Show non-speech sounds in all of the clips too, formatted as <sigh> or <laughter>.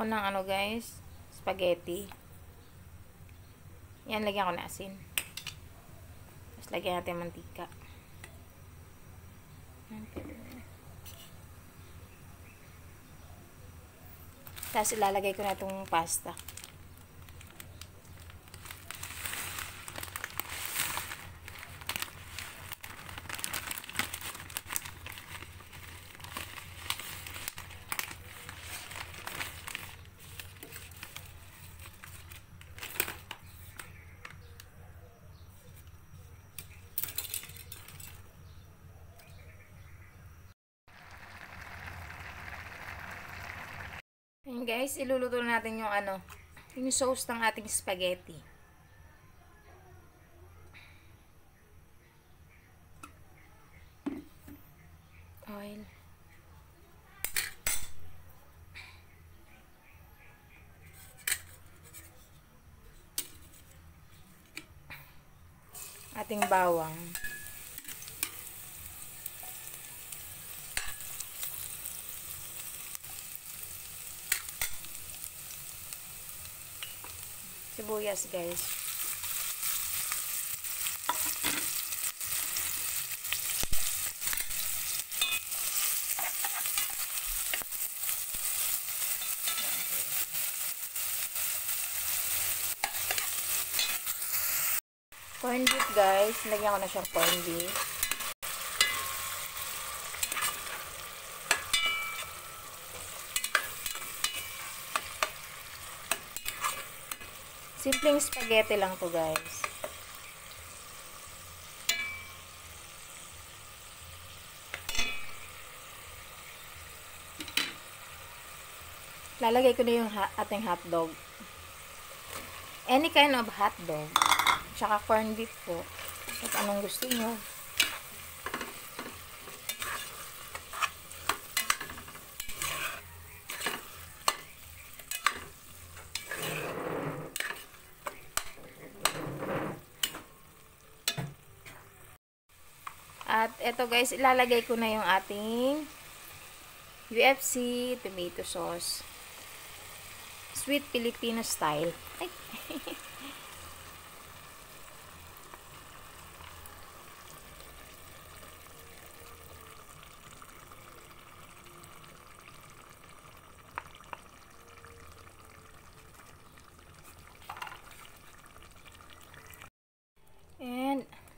ako ng ano guys, spaghetti. Yan, lagyan ko na asin. Tapos lagyan natin mantika. Tapos ilalagay ko na itong pasta. Guys, iluluto natin yung ano, yung sauce ng ating spaghetti. Oil. Ating bawang. Sibuyas guys. Corn beef guys. Lagyan ko na siyang corn beef. Simpleng spaghetti lang to guys. Lalagay ko na yung ha ating hotdog. Any kind of hotdog. Tsaka corn beef po. At anong gusto nyo. At eto guys, ilalagay ko na yung ating UFC tomato sauce. Sweet Filipino style. Ay. <laughs>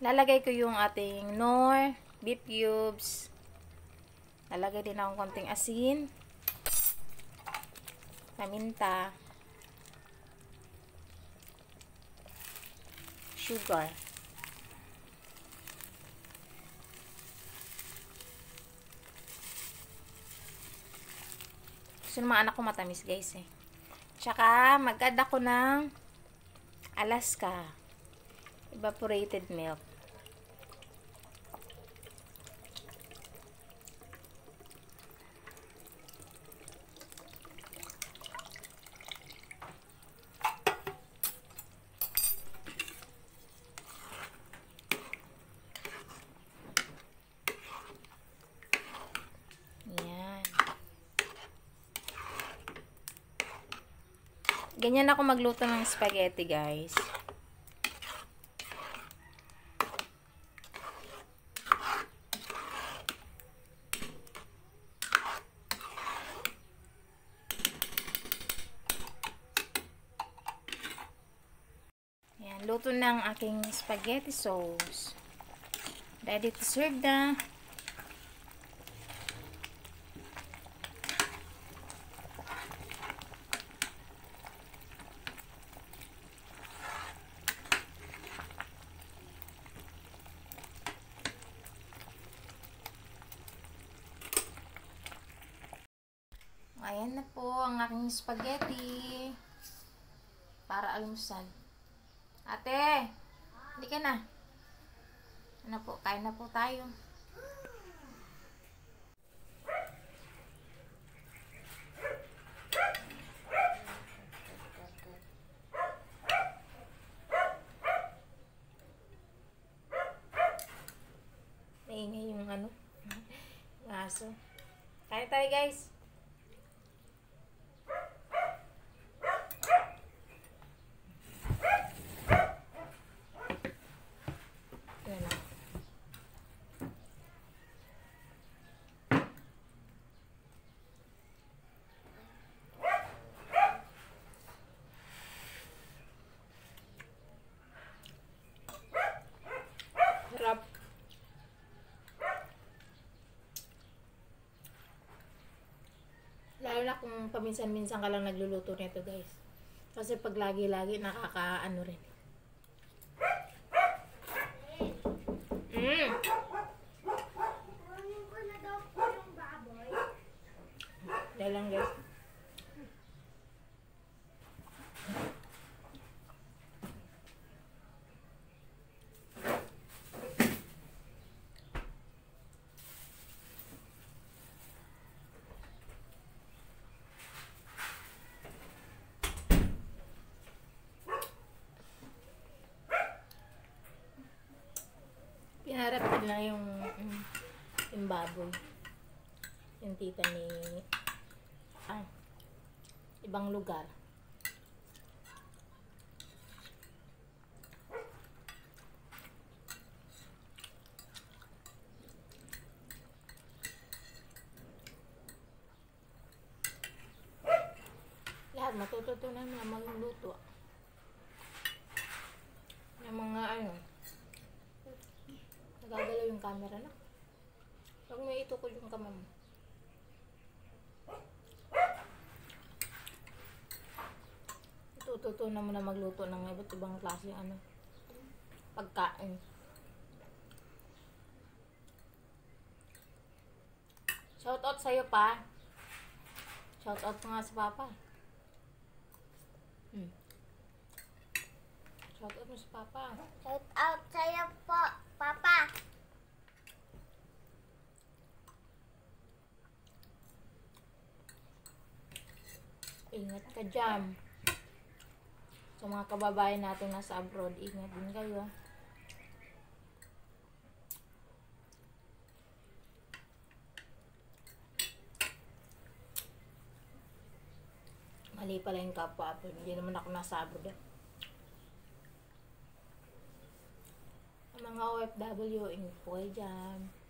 lalagay ko yung ating nor, beef cubes. Lalagay din akong konting asin. Paminta. Sugar. Gusto ng anak ko matamis guys eh. Tsaka, mag-add ako ng Alaska evaporated milk. Yan. Ganyan ako magluto ng spaghetti, guys. Yan, luto ang aking spaghetti sauce. Ready to serve na. Ayan na po ang aking spaghetti. Para almusal. Ate, hindi ka na. Ano po, kain na po tayo. Naingay yung ano, <laughs> yung aso. Kain tayo guys. Mahirap kung paminsan-minsan ka lang nagluluto nito guys. Kasi pag lagi-lagi nakakaano rin. Mm. Yan lang guys. Pinarap nila yung, mm, yung baboy yung tita ni ah, ibang lugar. Lahat matututunan na magluto. Yung mga ano, nagagalaw yung camera na. Itukod yung kamay mo. Tututunan mo na magluto ng iba't ibang klase ano, pagkain. Shout out sa'yo pa. Shout out nga sa papa. Hmm. Shout out mo sa papa. Shout out sa'yo po, Papa. Ingat ka dyan. Sa mga kababayan natin nasa abroad, ingat din kayo. Mali pala yung kapwa po. Hindi naman ako nasa abroad. ah. Ang mga OFW, ingat po kayo dyan.